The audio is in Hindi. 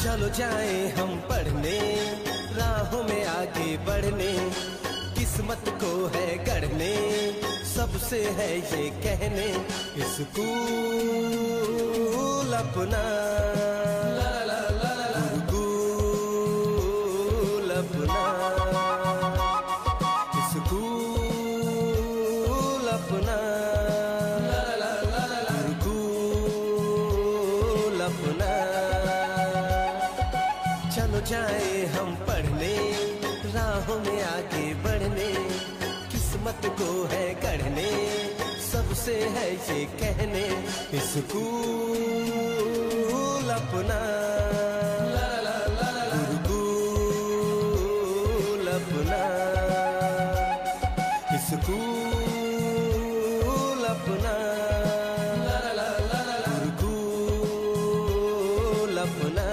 चलो जाए हम पढ़ने, राहों में आगे बढ़ने, किस्मत को है गढ़ने, सबसे है ये कहने, स्कूल अपना। स्कूल अपना। गुरुकुल अपना। चलो जाए हम पढ़ने, राहों में आगे बढ़ने, किस्मत को है गढ़ने, सबसे है ये कहने, स्कूल अपना। अपना। अपना।